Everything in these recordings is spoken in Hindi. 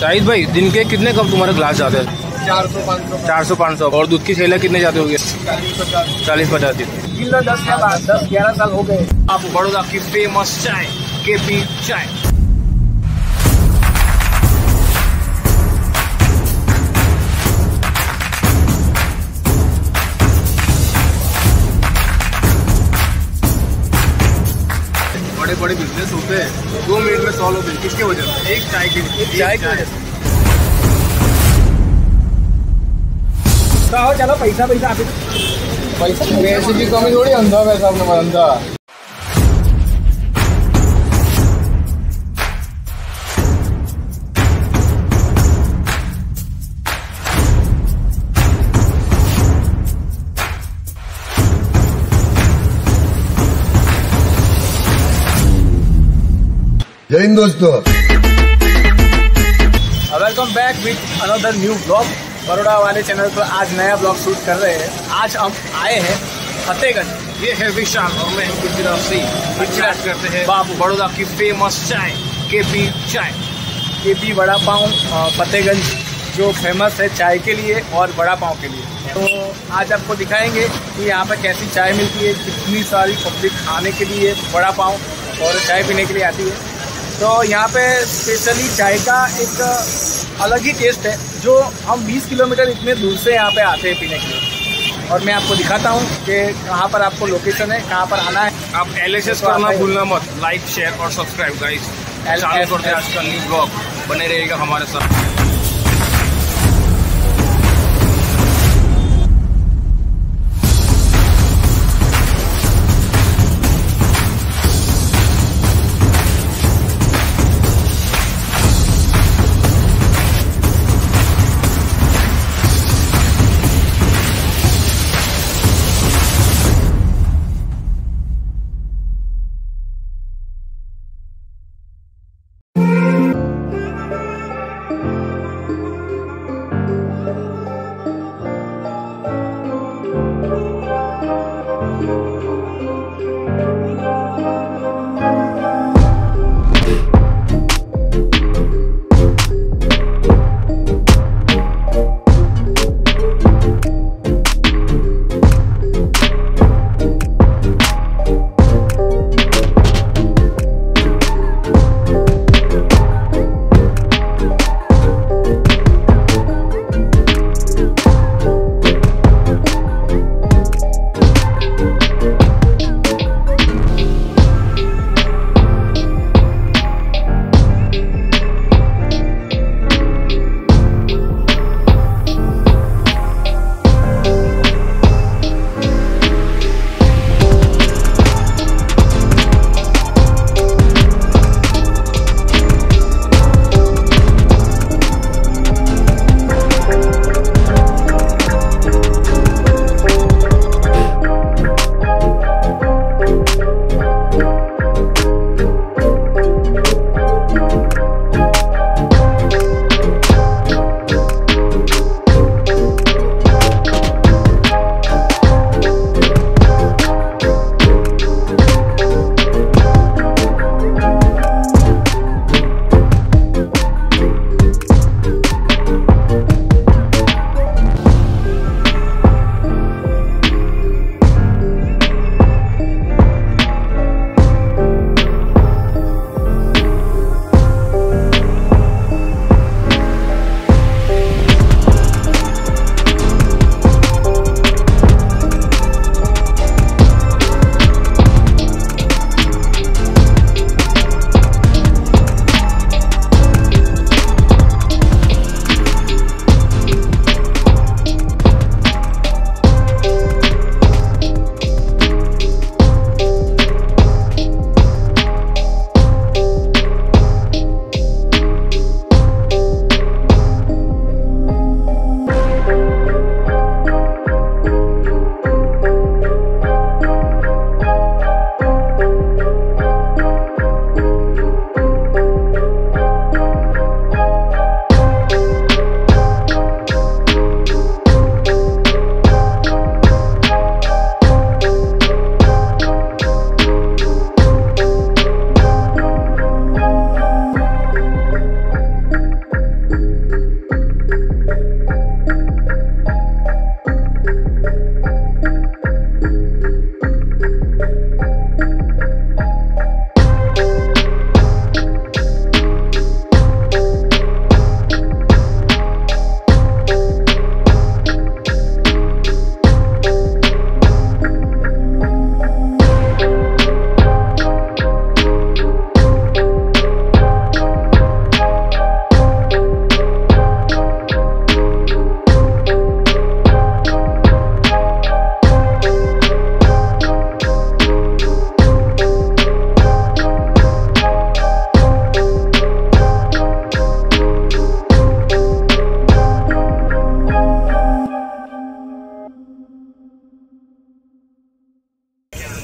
शाहिद भाई दिन के कितने कप तुम्हारे ग्लास जाते हैं? चार सौ पाँच सौ। चार सौ पाँच सौ और दूध की सेला कितने जाते होंगे? चालीस पचास। चालीस पचास दिन दस दस ग्यारह साल हो गए। आप बड़ोदा की फ़ेमस चाय के पी चाय। बड़े बड़े बिज़नेस होते हैं दो मिनट में सॉल्व होते हैं। किसके वजह से? एक चाय के एक चाय की वजह से। चलो पैसा पैसा पैसा पैसे की कमी थोड़ी अंधा पैसा अपने अंधा जय हिंद दोस्तों। Welcome back with another new blog Baroda वाले चैनल पर आज नया ब्लॉग शूट कर रहे हैं। आज हम आए हैं फतेहगंज। ये है विशाल और मैं गुजरात से। गुजरात करते हैं बाबू। बड़ौदा की फ़ेमस चाय के पी चाय। के पी वड़ा पाव फतेहगंज जो फ़ेमस है चाय के लिए और वड़ा पाव के लिए। तो आज आपको दिखाएँगे कि यहाँ पर कैसी चाय मिलती है कितनी सारी पब्लिक खाने के लिए वड़ा पाव और चाय पीने के लिए आती है। तो यहाँ पे स्पेशली चाय का एक अलग ही टेस्ट है जो हम 20 किलोमीटर इतने दूर से यहाँ पे आते हैं पीने के लिए। और मैं आपको दिखाता हूँ कि कहाँ पर आपको लोकेशन है कहाँ पर आना है। आप एल एस एस करना भूलना मत। लाइक शेयर और सब्सक्राइब गाइस चालू करते हैं आज का न्यू ब्लॉग बने रहेगा हमारे साथ।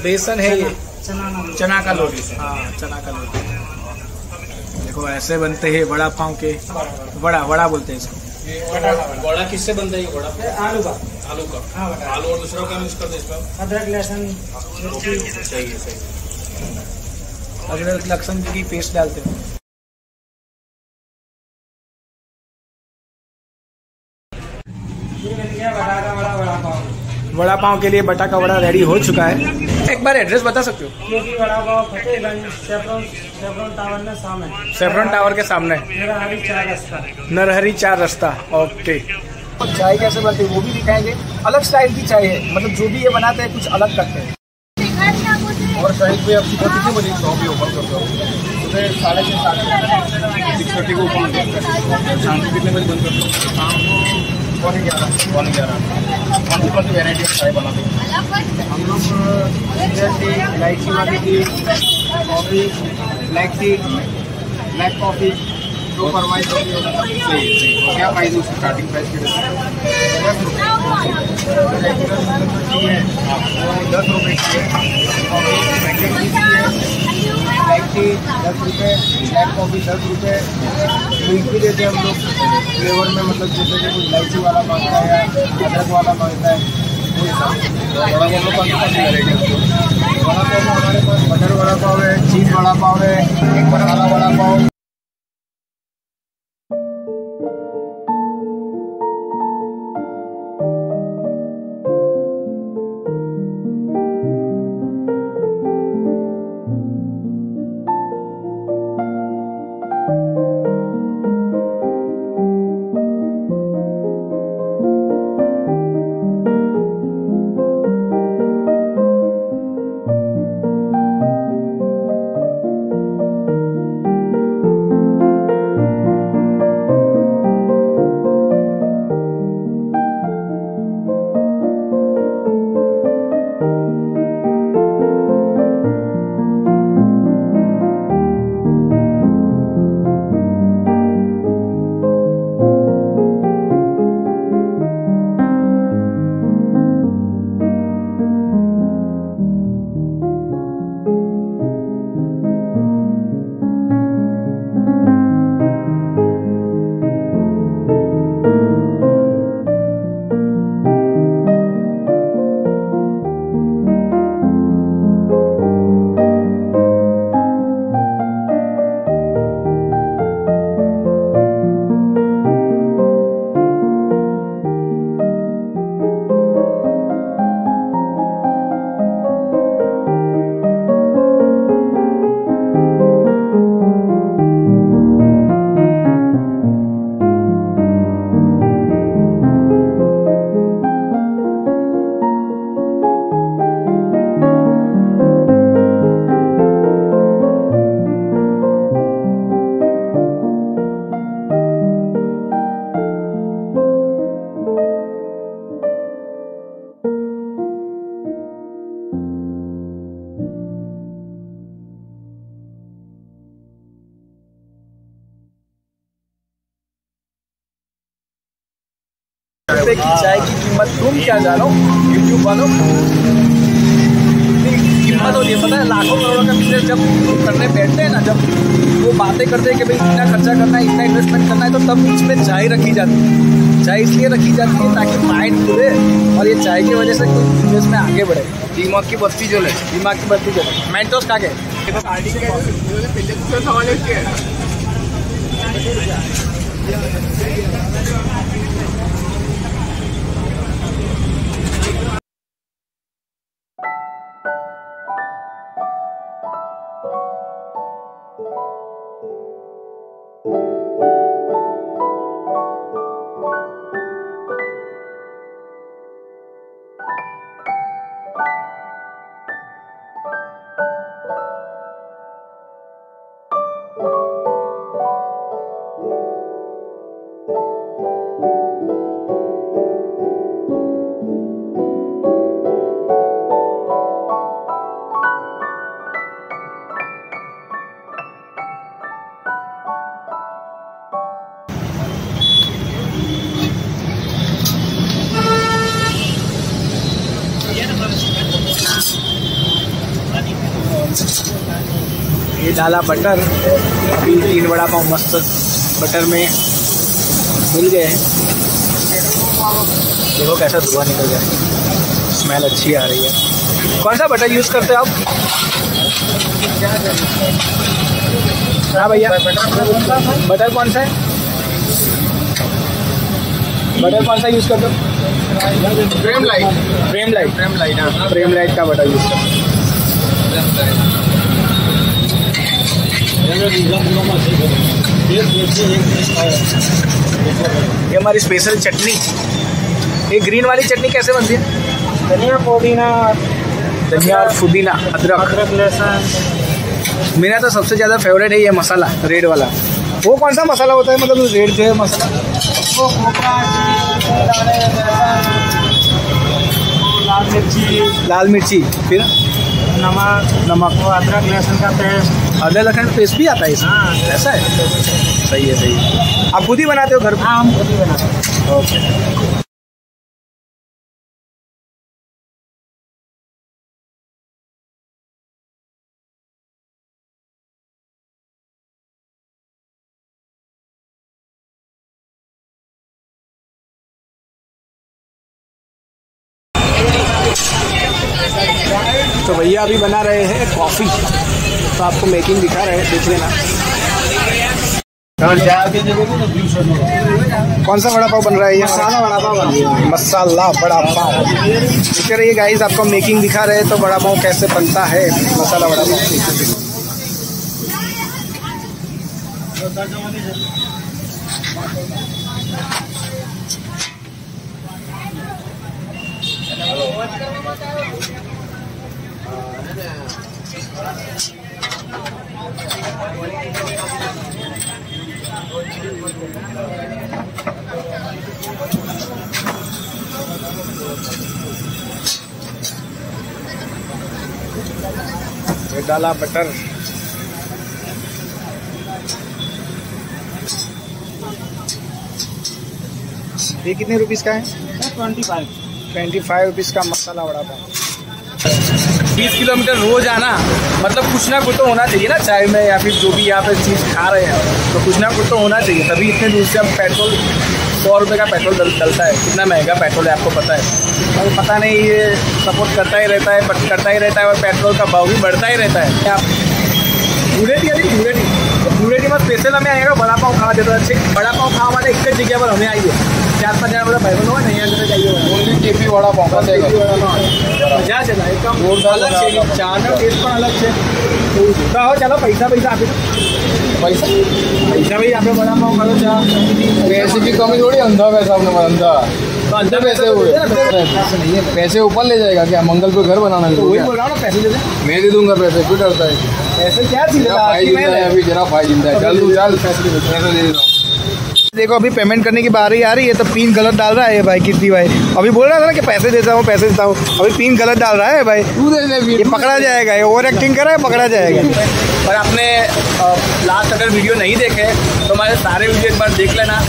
बेसन है ये। चना का लोट। हाँ चना का लोट। देखो ऐसे बनते हैं वड़ा पाव के। वड़ा वड़ा बोलते हैं इसको। वड़ा किससे बनता है ये वड़ा? आलू का। आलू का। हाँ आलू और दूसरा क्या मिक्स करते हैं इसमें? अदरक लहसुन। सही है सही अदरक लहसुन की पेस्ट डालते हैं। वड़ा पाव। के लिए बटा का वड़ा रेडी हो चुका है। एक बार एड्रेस बता सकते हो क्योंकि बड़ा पाव फतेहगंज सेफ्रॉन सेफ्रॉन टावर में सामने सेफ्रन टावर के सामने मेरा हरी चार रास्ता नरहरी चार रास्ता ओके चाय कैसे बनती है वो भी दिखाएँगे अलग स्टाइल की चाय है मतलब जो भी ये बनाते हैं कुछ अलग करते हैं और टाइम पे आप सुबह कितने बजे शॉप भी ओपन करते हो सुबह साढ़े छः सात सिक्स थर्टी को ओपन करते हैं शाम को कितने बजे बंद करते हो शाम को पौने ग्यारह पौने ग्यारह कौन सी कौन सी वेराइटी चाय बनाते हो हम लोग इलायची वाली tea coffee black tea black coffee जो फरमाइश। क्या प्राइस है उसकी स्टार्टिंग प्राइस की दस रुपये रेगुलर है दस रुपये की पैकेट की है टी दस रुपये ब्लैक कॉफ़ी दस रुपये मिल्क भी देते हैं हम लोग फ्लेवर में मतलब जैसे कि कोई इलायची वाला माँगता है अदरक वाला माँगता है तो वड़ा पाव हमारे पास बटर वड़ा पाव है चीज़ वड़ा पाव है, एक मसाला वड़ा पाव। रुपए की चाय की कीमत तुम क्या जानो? यूट्यूब वालों? कीमत होती है, पता है, लाखों करोड़ों का बिज़नेस जब करने बैठते हैं ना, जब वो बातें करते हैं कि भाई इतना खर्चा करना है, इतना इन्वेस्टमेंट करना है तो तब बीच में चाय रखी जाती है। चाय इसलिए रखी जाती है ताकि माइंड खुले और ये चाय की वजह से बिज़नेस में आगे बढ़े। दिमाग की बत्ती जले, दिमाग की बत्ती जले। मेंटोस का गए डाला बटर। अभी तीन वड़ा पाव मस्त बटर में मिल गए देखो कैसा धुआँ निकल गया। स्मेल अच्छी आ रही है। कौन सा बटर यूज़ करते हो आप? हाँ भैया। बटर कौन सा है? बटर कौन सा यूज़ करते हो? Frame light frame light frame light हाँ। फ्रेम लाइट का बटर यूज़ करते हो। ये हमारी स्पेशल चटनी। ये ग्रीन वाली चटनी कैसे बनती है? धनिया पुदीना धनिया और पुदीना अदरक। अदरक लहसुन। मेरा तो सबसे ज़्यादा फेवरेट है ये मसाला रेड वाला। वो कौन सा मसाला होता है? मतलब रेड जो है मसाला। वो लाल मिर्ची। लाल मिर्ची फिर? नमक। नमक। वो अदरक लहसुन का पेस्ट। अदरक लहसुन पेस्ट भी आता है इसमें। हाँ ऐसा है? सही है सही है। आप खुद ही बनाते हो घर पे? हाँ हम खुद ही बनाते हैं। ओके। तो भैया अभी बना रहे हैं कॉफ़ी तो आपको मेकिंग दिखा रहे हैं देख लेना। कौन सा वड़ा पाव बन रहा है? ये मसाला वड़ा पाव बन रहा है। मसाला वड़ा पाव। देख रही है गाइस आपको मेकिंग दिखा रहे हैं तो वड़ा पाव कैसे बनता है? मसाला वड़ा पाव। ये डाला बटर। ये कितने रुपीस का है? Twenty five twenty five rupees का मसाला वड़ा पाव। बीस किलोमीटर रोज आना मतलब कुछ ना कुछ तो होना चाहिए ना चाय में या फिर जो भी यहाँ पे चीज़ खा रहे हैं तो कुछ ना कुछ तो होना चाहिए। तभी इतने दूर से हम पेट्रोल सौ रुपये का पेट्रोल डल, डलता है। कितना महँगा पेट्रोल है आपको पता है। और पता नहीं ये सपोर्ट करता ही रहता है करता ही रहता है और पेट्रोल का भाव भी बढ़ता ही रहता है। आप बुलेटी अरे बुलेटी ધૂળેટીમાં સ્પેશિયલ અમે અહીંયા વડાપાઉં ખાવા જતા છે વડાપાઉં ખાવા માટે એક જ જગ્યા પર અમે આવીએ. ચાર પાંચ જણા બધા ભાઈબંધો હોય ને અહીંયા જતા જઈએ ઓનલી ટેપી વડાપાઉં મજા છે ને એકદમ અલગ છે ચાનો ટેસ્ટ પણ અલગ છે. તો ચાલો પૈસા પૈસા આપી પૈસા? પૈસા ભાઈ આપણે વડાપાઉં ખાધો ચા. રેસીપી કમી થોડી અંધા પૈસા આપણે અંધા. अंदर पैसे हुए पैसे ऊपर ले जाएगा क्या? मंगल पे घर बनाना तो वही बोल रहा हूँ ना पैसे दे दे। मैं दे दूँगा पैसे क्यों डरता है? पैसे क्या चीज़ भाई ज़िंदा है अभी जरा भाई ज़िंदा है। चल तू चल। पैसे दे पैसे दे देता हूँ। देखो अभी पेमेंट करने की बारी आ रही है तो पिन गलत डाल रहा है भाई कितनी भाई। अभी बोल रहा था ना कि पैसे देता हूँ पैसे देता हूँ। अभी पिन गलत डाल रहा है भाई। तू दे दे ये पकड़ा जाएगा ये ओवर एक्टिंग कर रहा है पकड़ा जाएगा। और आपने लास्ट अगर वीडियो नहीं देखे तो हमारे सारे वीडियो एक बार देख लेना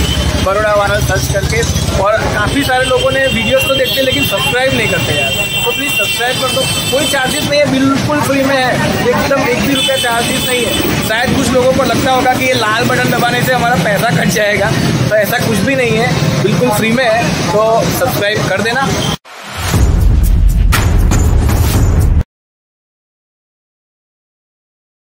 बड़ोड़ा वाला सर्च करके। और काफ़ी सारे लोगों ने वीडियोस तो देखते लेकिन सब्सक्राइब नहीं करते यार। तो प्लीज़ सब्सक्राइब कर दो। कोई चार्जेस नहीं है, बिल्कुल फ्री में है। एकदम एक भी रुपया चार्जेस नहीं है। शायद कुछ लोगों को लगता होगा कि ये लाल बटन दबाने से हमारा पैसा कट जाएगा तो ऐसा कुछ भी नहीं है। बिल्कुल फ्री में है तो सब्सक्राइब कर देना।